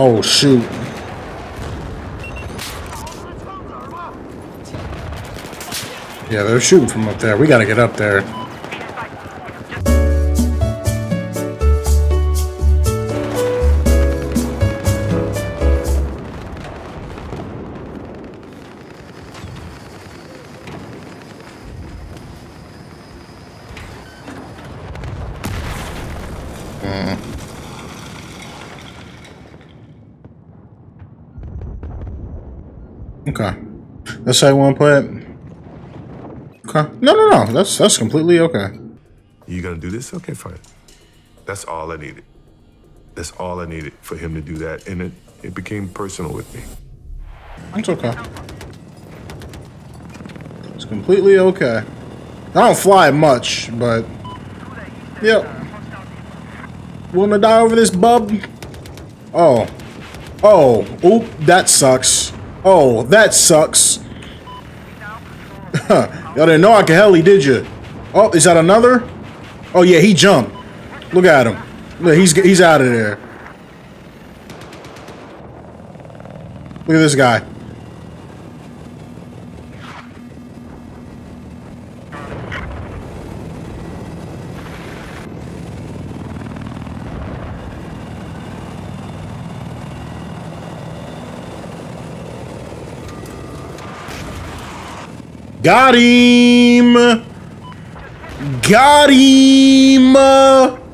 Oh, shoot. Yeah, they're shooting from up there. We gotta get up there. Mm. Okay. That's how you want to play it? Okay. No, no, no. That's that's completely okay. You gonna do this? Okay, fine. That's all I needed. That's all I needed for him to do that, and it it became personal with me. It's okay. It's completely okay. I don't fly much, but yep. Willing to die over this bub? Oh. Oh. Oop, that sucks. Oh, that sucks. Y'all didn't know I could heli, did you? Oh, is that another? Oh yeah, he jumped. Look at him. Look, he's he's out of there. Look at this guy. Got him! Got him!